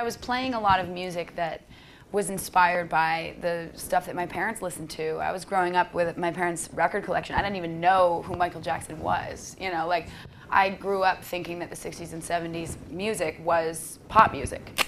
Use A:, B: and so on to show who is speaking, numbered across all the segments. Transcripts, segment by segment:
A: I was playing a lot of music that was inspired by the stuff that my parents listened to. I was growing up with my parents' record collection. I didn't even know who Michael Jackson was. You know, like I grew up thinking that the 60s and 70s music was pop music.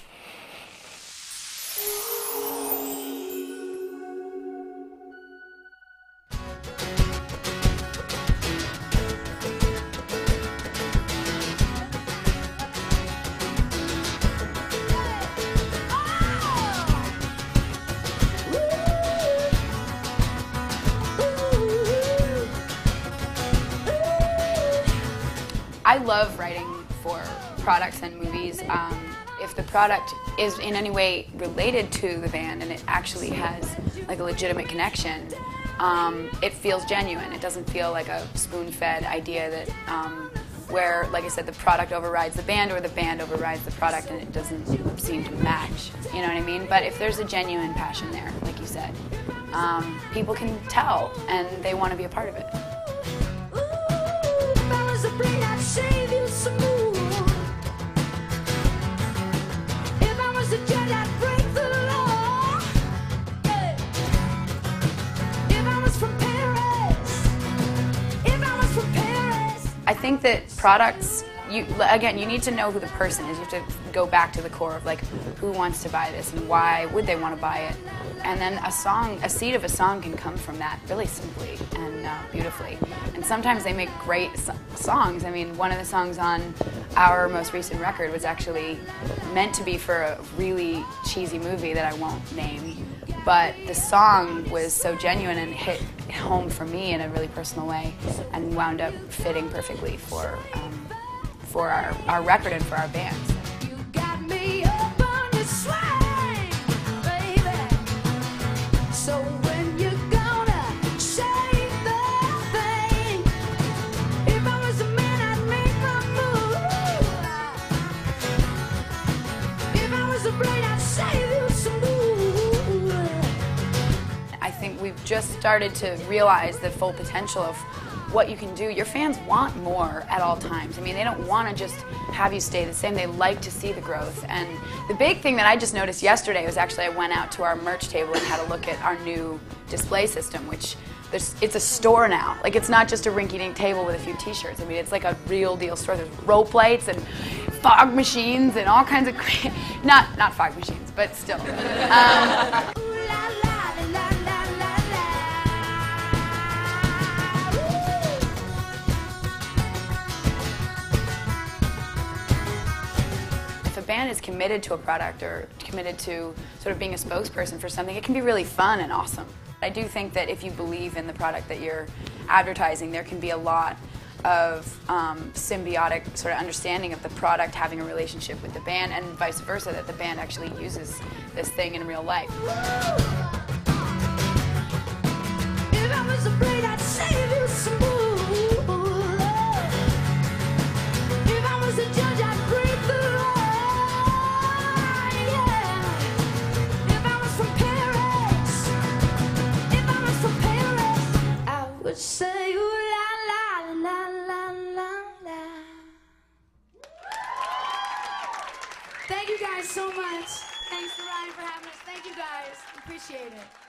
A: I love writing for products and movies. Um, if the product is in any way related to the band and it actually has like a legitimate connection, um, it feels genuine. It doesn't feel like a spoon-fed idea that um, where, like I said, the product overrides the band or the band overrides the product and it doesn't seem to match. You know what I mean? But if there's a genuine passion there, like you said, um, people can tell and they want to be a part of it. I think that products, you again, you need to know who the person is. You have to go back to the core of like who wants to buy this and why would they want to buy it. And then a song, a seed of a song can come from that really simply and uh, beautifully. And sometimes they make great so songs. I mean, one of the songs on our most recent record was actually meant to be for a really cheesy movie that I won't name but the song was so genuine and hit home for me in a really personal way and wound up fitting perfectly for, um, for our, our record and for our bands. we've just started to realize the full potential of what you can do. Your fans want more at all times. I mean, they don't want to just have you stay the same. They like to see the growth. And the big thing that I just noticed yesterday was actually I went out to our merch table and had a look at our new display system, which it's a store now. Like it's not just a rinky-dink table with a few T-shirts. I mean, it's like a real deal store. There's rope lights and fog machines and all kinds of not not fog machines, but still. Um, band is committed to a product or committed to sort of being a spokesperson for something, it can be really fun and awesome. I do think that if you believe in the product that you're advertising, there can be a lot of um, symbiotic sort of understanding of the product having a relationship with the band and vice versa, that the band actually uses this thing in real life. Say ooh la la la la la la. Thank you guys so much. Thanks to Ryan for having us. Thank you guys. Appreciate it.